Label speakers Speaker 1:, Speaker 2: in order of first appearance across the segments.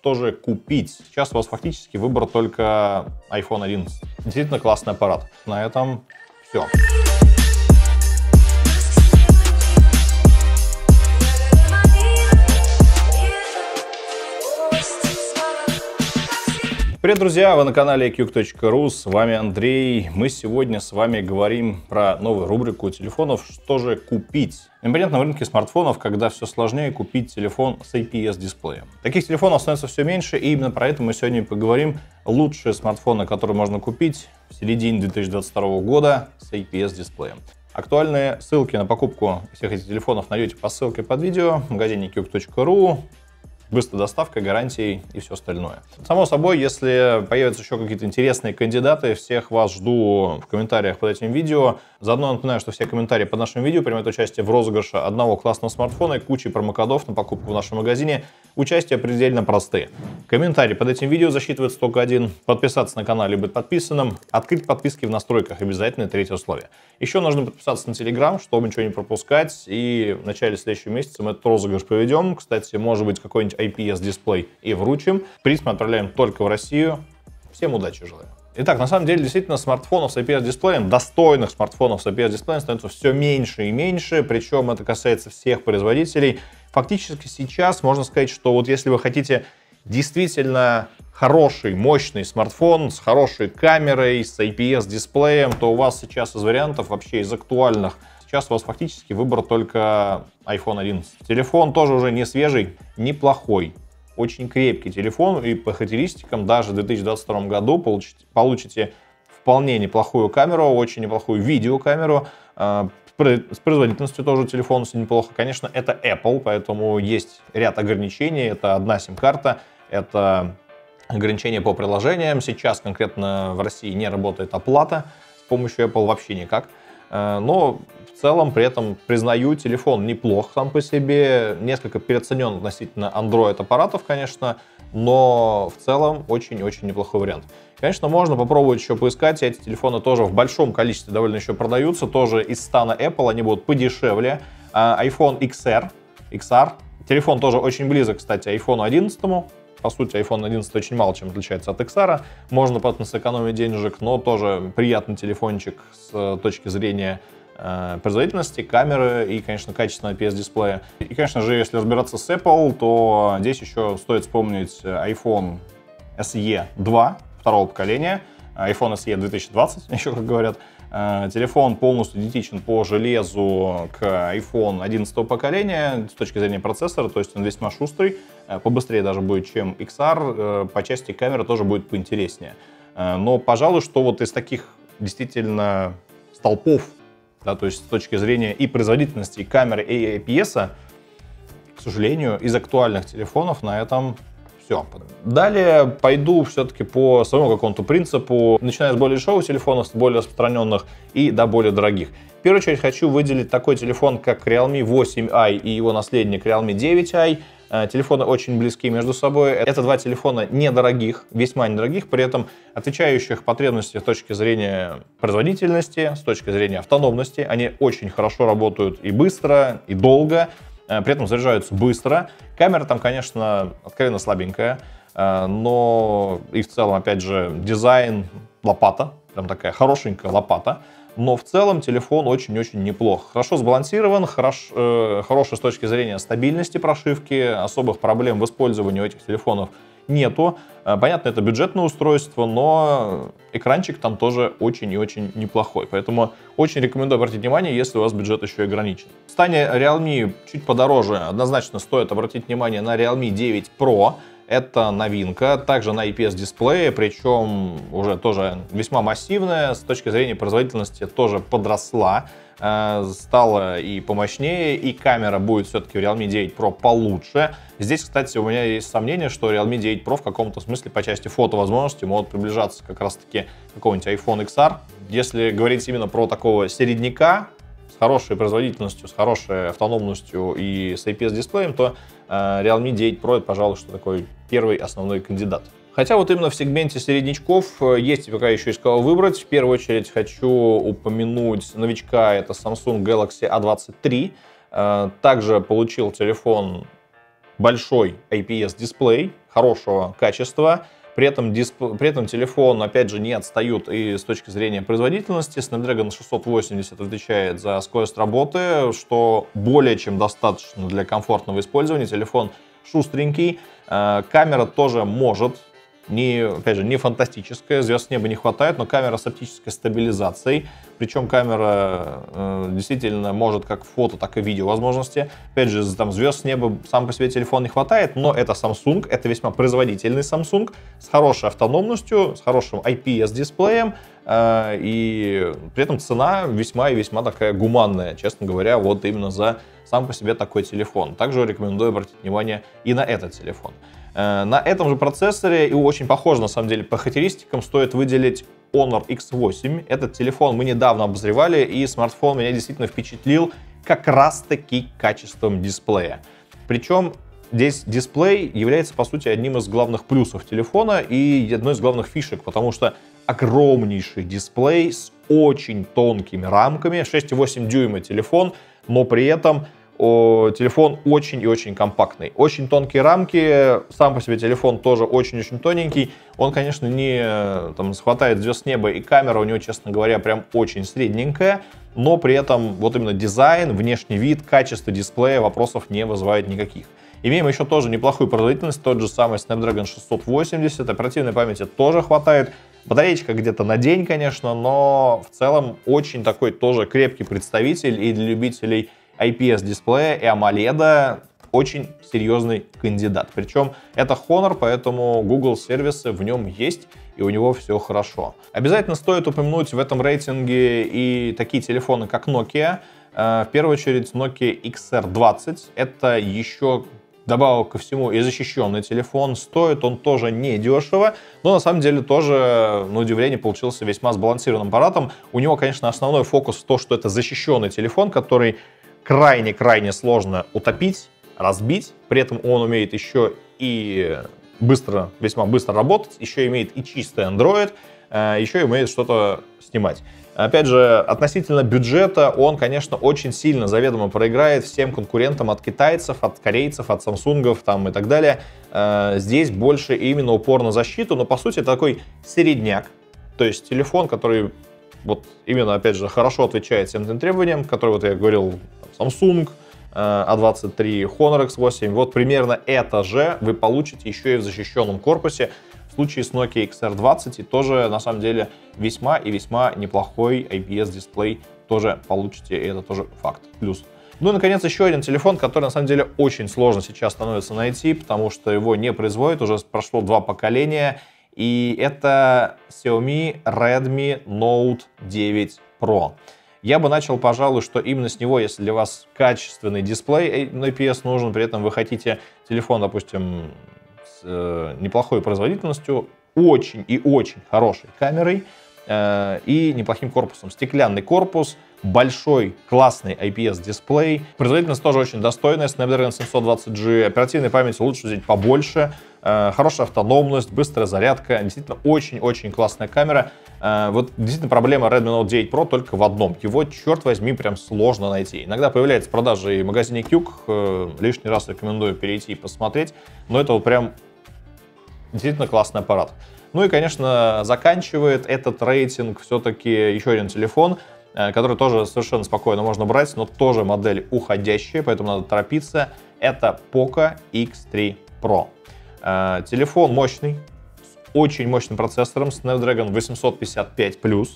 Speaker 1: что же купить. Сейчас у вас фактически выбор только iPhone 11. Действительно классный аппарат. На этом все. Привет, друзья! Вы на канале QQ.ru, с вами Андрей. Мы сегодня с вами говорим про новую рубрику телефонов «Что же купить?». Непонятно в рынке смартфонов, когда все сложнее купить телефон с IPS-дисплеем. Таких телефонов становится все меньше, и именно про это мы сегодня поговорим. Лучшие смартфоны, которые можно купить в середине 2022 года с IPS-дисплеем. Актуальные ссылки на покупку всех этих телефонов найдете по ссылке под видео в магазине cube.ru быстрая доставка, гарантии и все остальное. Само собой, если появятся еще какие-то интересные кандидаты, всех вас жду в комментариях под этим видео. Заодно напоминаю, что все комментарии под нашим видео принимают участие в розыгрыше одного классного смартфона и кучи промокодов на покупку в нашем магазине. Участие предельно простые. Комментарий под этим видео засчитывается только один. Подписаться на канал и быть подписанным. Открыть подписки в настройках обязательно третье условие. Еще нужно подписаться на Telegram, чтобы ничего не пропускать. И в начале следующего месяца мы этот розыгрыш проведем. Кстати, может быть какой-нибудь IPS-дисплей и вручим. Приз мы отправляем только в Россию. Всем удачи желаю. Итак, на самом деле, действительно, смартфонов с IPS-дисплеем, достойных смартфонов с IPS-дисплеем становится все меньше и меньше, причем это касается всех производителей. Фактически сейчас можно сказать, что вот если вы хотите действительно хороший, мощный смартфон с хорошей камерой, с IPS-дисплеем, то у вас сейчас из вариантов, вообще из актуальных, сейчас у вас фактически выбор только iPhone 11. Телефон тоже уже не свежий, неплохой очень крепкий телефон, и по характеристикам даже в 2022 году получите, получите вполне неплохую камеру, очень неплохую видеокамеру, а, с производительностью тоже телефон все неплохо. Конечно, это Apple, поэтому есть ряд ограничений. Это одна сим-карта, это ограничения по приложениям. Сейчас конкретно в России не работает оплата с помощью Apple вообще никак. А, но в целом при этом признаю, телефон неплох сам по себе, несколько переоценен относительно Android аппаратов, конечно, но в целом очень-очень неплохой вариант. Конечно, можно попробовать еще поискать, эти телефоны тоже в большом количестве довольно еще продаются, тоже из стана Apple, они будут подешевле. А, iPhone XR, XR, телефон тоже очень близок, кстати, iPhone 11, по сути, iPhone 11 очень мало чем отличается от XR. Можно потом сэкономить денежек, но тоже приятный телефончик с э, точки зрения производительности, камеры и, конечно, качественного IPS-дисплея. И, конечно же, если разбираться с Apple, то здесь еще стоит вспомнить iPhone SE 2 второго поколения, iPhone SE 2020, еще как говорят. Э, телефон полностью идентичен по железу к iPhone 11 поколения с точки зрения процессора, то есть он весьма шустрый, э, побыстрее даже будет, чем XR, по части камеры тоже будет поинтереснее. Но, пожалуй, что вот из таких действительно столпов да, то есть с точки зрения и производительности и камеры, и IPS, к сожалению, из актуальных телефонов на этом все. Далее пойду все-таки по своему какому-то принципу, начиная с более дешевых телефонов, с более распространенных и до более дорогих. В первую очередь хочу выделить такой телефон, как Realme 8i и его наследник Realme 9i. Э, телефоны очень близки между собой. Это два телефона недорогих, весьма недорогих, при этом отвечающих потребности с точки зрения производительности, с точки зрения автономности. Они очень хорошо работают и быстро, и долго, э, при этом заряжаются быстро. Камера там, конечно, откровенно слабенькая, э, но и в целом, опять же, дизайн лопата, прям такая хорошенькая лопата но в целом телефон очень-очень неплох. Хорошо сбалансирован, хорош, э, хороший с точки зрения стабильности прошивки, особых проблем в использовании этих телефонов нету. Э, понятно, это бюджетное устройство, но экранчик там тоже очень и очень неплохой. Поэтому очень рекомендую обратить внимание, если у вас бюджет еще ограничен. В стане Realme чуть подороже однозначно стоит обратить внимание на Realme 9 Pro. Это новинка, также на IPS-дисплее, причем уже тоже весьма массивная, с точки зрения производительности тоже подросла, э, стала и помощнее, и камера будет все-таки в Realme 9 Pro получше. Здесь, кстати, у меня есть сомнение, что Realme 9 Pro в каком-то смысле по части фотовозможностей могут приближаться как раз-таки какому-нибудь iPhone XR. Если говорить именно про такого середняка, хорошей производительностью, с хорошей автономностью и с IPS-дисплеем, то э, Realme 9 Pro пожалуй, что такой первый основной кандидат. Хотя вот именно в сегменте середнячков э, есть пока еще из кого выбрать. В первую очередь хочу упомянуть новичка, это Samsung Galaxy A23. Э, также получил телефон большой IPS-дисплей хорошего качества, при этом, дисп... при этом телефон, опять же, не отстают и с точки зрения производительности. Snapdragon 680 отвечает за скорость работы, что более чем достаточно для комфортного использования. Телефон шустренький. Э, камера тоже может не, опять же, не фантастическая, звезд с неба не хватает, но камера с оптической стабилизацией. Причем камера э, действительно может как фото, так и видео возможности. Опять же, там звезд с неба сам по себе телефон не хватает, но это Samsung, это весьма производительный Samsung с хорошей автономностью, с хорошим IPS-дисплеем, э, и при этом цена весьма и весьма такая гуманная, честно говоря, вот именно за сам по себе такой телефон. Также рекомендую обратить внимание и на этот телефон. Э, на этом же процессоре, и очень похоже на самом деле по характеристикам, стоит выделить Honor X8. Этот телефон мы недавно обозревали, и смартфон меня действительно впечатлил как раз-таки качеством дисплея. Причем здесь дисплей является, по сути, одним из главных плюсов телефона и одной из главных фишек, потому что огромнейший дисплей с очень тонкими рамками, 6,8 дюйма телефон, но при этом телефон очень и очень компактный. Очень тонкие рамки, сам по себе телефон тоже очень-очень тоненький. Он, конечно, не там, схватает звезд неба, и камера у него, честно говоря, прям очень средненькая, но при этом вот именно дизайн, внешний вид, качество дисплея вопросов не вызывает никаких. Имеем еще тоже неплохую производительность, тот же самый Snapdragon 680, оперативной памяти тоже хватает. Батареечка где-то на день, конечно, но в целом очень такой тоже крепкий представитель и для любителей IPS-дисплея и AMOLED очень серьезный кандидат. Причем это Honor, поэтому Google сервисы в нем есть, и у него все хорошо. Обязательно стоит упомянуть в этом рейтинге и такие телефоны, как Nokia. Э, в первую очередь Nokia XR20. Это еще добавок ко всему и защищенный телефон. Стоит он тоже не дешево, но на самом деле тоже, на удивление, получился весьма сбалансированным аппаратом. У него, конечно, основной фокус в том, что это защищенный телефон, который крайне-крайне сложно утопить, разбить. При этом он умеет еще и быстро, весьма быстро работать, еще имеет и чистый Android, э, еще умеет что-то снимать. Опять же, относительно бюджета он, конечно, очень сильно заведомо проиграет всем конкурентам от китайцев, от корейцев, от самсунгов там, и так далее. Э, здесь больше именно упор на защиту, но по сути такой середняк. То есть телефон, который вот именно, опять же, хорошо отвечает всем тем требованиям, которые, вот я говорил, Samsung, A23, э, Honor X8. Вот примерно это же вы получите еще и в защищенном корпусе. В случае с Nokia XR20 и тоже, на самом деле, весьма и весьма неплохой IPS-дисплей тоже получите, и это тоже факт. Плюс. Ну и, наконец, еще один телефон, который, на самом деле, очень сложно сейчас становится найти, потому что его не производят, уже прошло два поколения, и это Xiaomi Redmi Note 9 Pro. Я бы начал, пожалуй, что именно с него, если для вас качественный дисплей IPS нужен, при этом вы хотите телефон, допустим, с э, неплохой производительностью, очень и очень хорошей камерой э, и неплохим корпусом. Стеклянный корпус, большой классный IPS-дисплей. Производительность тоже очень достойная, Snapdragon 720G. Оперативной памяти лучше взять побольше. Э, хорошая автономность, быстрая зарядка. Действительно очень-очень классная камера. Э, вот действительно проблема Redmi Note 9 Pro только в одном. Его, черт возьми, прям сложно найти. Иногда появляется продажа и в магазине Quk. Э, лишний раз рекомендую перейти и посмотреть. Но это вот прям действительно классный аппарат. Ну и, конечно, заканчивает этот рейтинг все-таки еще один телефон, который тоже совершенно спокойно можно брать, но тоже модель уходящая, поэтому надо торопиться. Это Poco X3 Pro. Телефон мощный, очень мощным процессором Snapdragon 855+.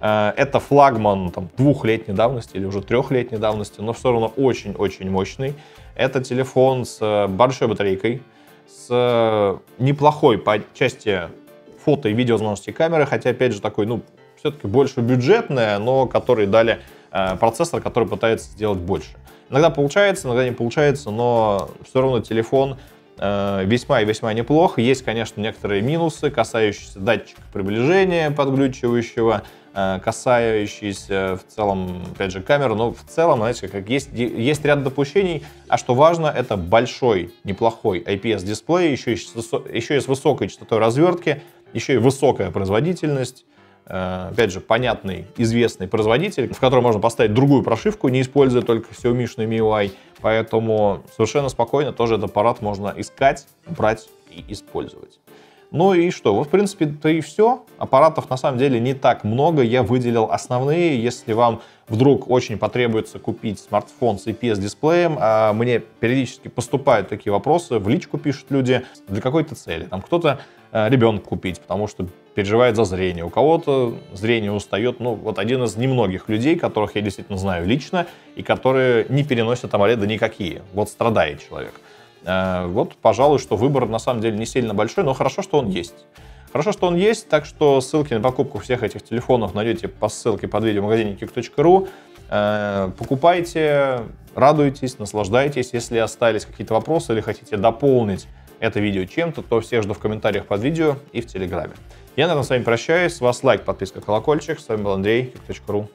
Speaker 1: Э, это флагман там, двухлетней давности или уже трехлетней давности, но все равно очень-очень мощный. Это телефон с э, большой батарейкой, с э, неплохой по части фото и видео возможности камеры, хотя, опять же, такой, ну, все-таки больше бюджетная, но который дали процессор, который пытается сделать больше. Иногда получается, иногда не получается, но все равно телефон Э, весьма и весьма неплохо. Есть, конечно, некоторые минусы, касающиеся датчика приближения подглючивающего, э, касающиеся в целом, опять же, камеры, но в целом, знаете, как есть, есть ряд допущений, а что важно, это большой, неплохой IPS-дисплей, еще, еще и с высокой частотой развертки, еще и высокая производительность, Э, опять же, понятный, известный производитель, в котором можно поставить другую прошивку, не используя только Xiaomi MIUI. Поэтому совершенно спокойно тоже этот аппарат можно искать, брать и использовать. Ну и что? Вот, в принципе, то и все. Аппаратов на самом деле не так много. Я выделил основные. Если вам вдруг очень потребуется купить смартфон с IPS-дисплеем, а мне периодически поступают такие вопросы, в личку пишут люди, для какой-то цели. Там кто-то э, ребенка купить, потому что переживает за зрение. У кого-то зрение устает. Ну, вот один из немногих людей, которых я действительно знаю лично, и которые не переносят AMOLED никакие. Вот страдает человек. Э, вот, пожалуй, что выбор на самом деле не сильно большой, но хорошо, что он есть. Хорошо, что он есть, так что ссылки на покупку всех этих телефонов найдете по ссылке под видео в магазине kik.ru. Э, покупайте, радуйтесь, наслаждайтесь. Если остались какие-то вопросы или хотите дополнить это видео чем-то, то всех жду в комментариях под видео и в Телеграме. Я, наверное, с вами прощаюсь. С вас лайк, подписка, колокольчик. С вами был Андрей, kik.ru.